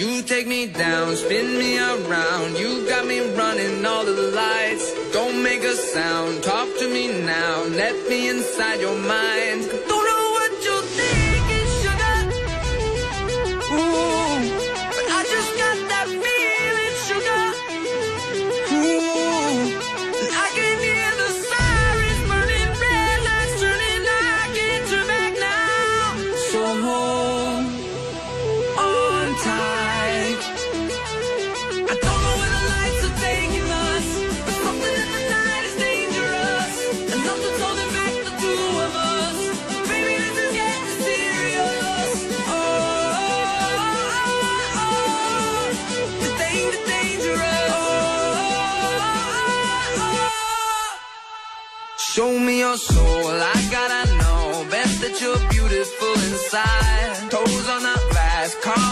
You take me down, spin me around. You got me running all the lights. Don't make a sound, talk to me now. Let me inside your mind. Show me your soul, I gotta know. Best that you're beautiful inside. Toes on the glass, car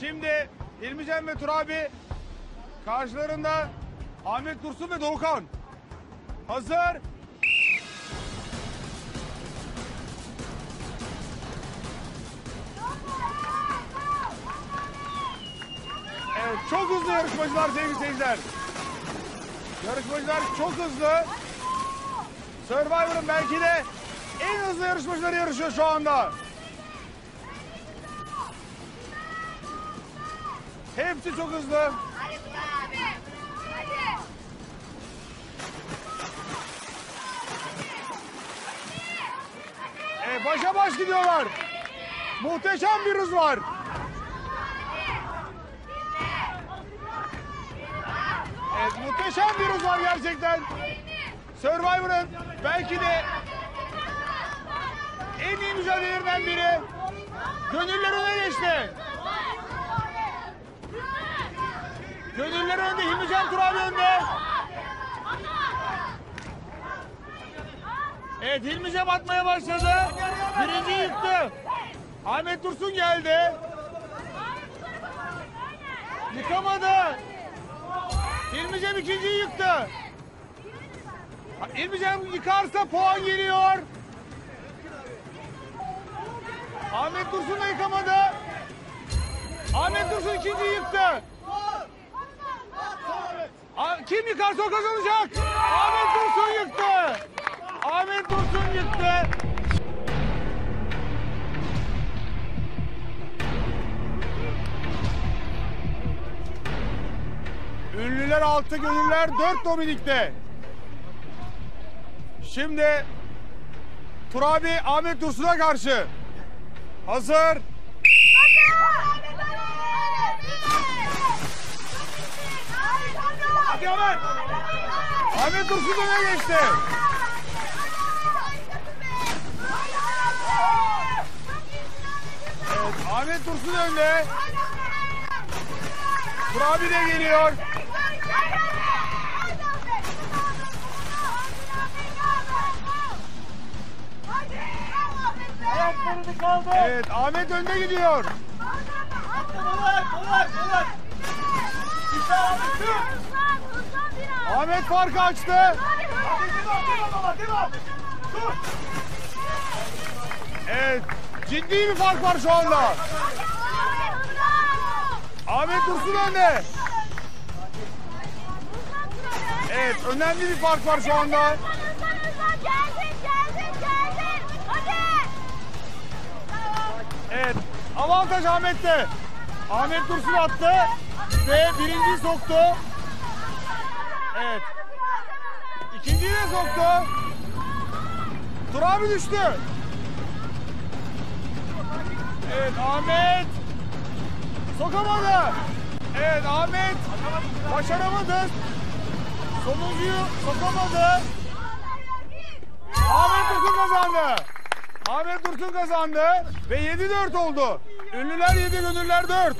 Şimdi İlmican ve Turabi karşılarında Ahmet Dursun ve Doğukan. Hazır. Evet çok hızlı yarışmacılar sevgili seyirciler. Yarışmacılar çok hızlı. Survivor'ın belki de en hızlı yarışmacıları yarışıyor şu anda. Hepsi çok hızlı. E, başa baş gidiyorlar. Muhteşem bir hız var. Evet, muhteşem bir hız var gerçekten. Survivor'ın belki de en iyi mücadelelerinden biri. Gönüller öne geçti. Gönüller önde, Hilmican Turabi önde. Evet, Hilmican atmaya başladı. Birinci yıktı. Ahmet Dursun geldi. Yıkamadı. Hilmican ikinciyi yıktı. Hilmican yıkarsa puan geliyor. Ahmet Dursun da yıkamadı. Ahmet Dursun ikinciyi yıktı. Kim yıkarsa o kazanacak. Ahmet Dursun yıktı. Ahmet Dursun yıktı. Ünlüler altı, gönüller dört Dominik'te. Şimdi Turabi Ahmet Dursun'a karşı. Hazır. Ahmet Yaman. Ahmet Dursun öne geçti. Evet, Ahmet Dursun önde. Kurabi de geliyor. Evet, Ahmet önde gidiyor. Kolay, kolay, kolay. Bir daha Ahmet, farkı açtı. Evet. Ciddi bir fark var şu anda. Ahmet Dursun önde. Evet önemli bir fark var şu anda. Evet avantaj Ahmet'te. Ahmet Dursun attı ve birinciyi soktu. Evet. İkinciyi de soktu. Tur düştü. Evet Ahmet. Sokamadı. Evet Ahmet. Başaramadı. Sonuncuyu sokamadı. Ahmet Dursun kazandı. Ahmet Dursun kazandı ve 7-4 oldu. Ünlüler 7, gönüller 4.